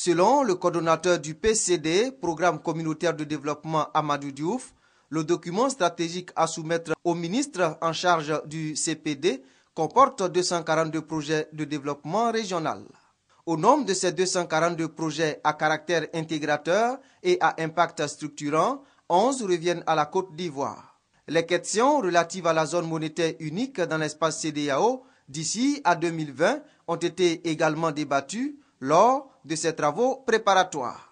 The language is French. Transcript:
Selon le coordonnateur du PCD, Programme communautaire de développement Amadou Diouf, le document stratégique à soumettre au ministre en charge du CPD comporte 242 projets de développement régional. Au nombre de ces 242 projets à caractère intégrateur et à impact structurant, 11 reviennent à la Côte d'Ivoire. Les questions relatives à la zone monétaire unique dans l'espace CDAO d'ici à 2020 ont été également débattues lors de ces travaux préparatoires.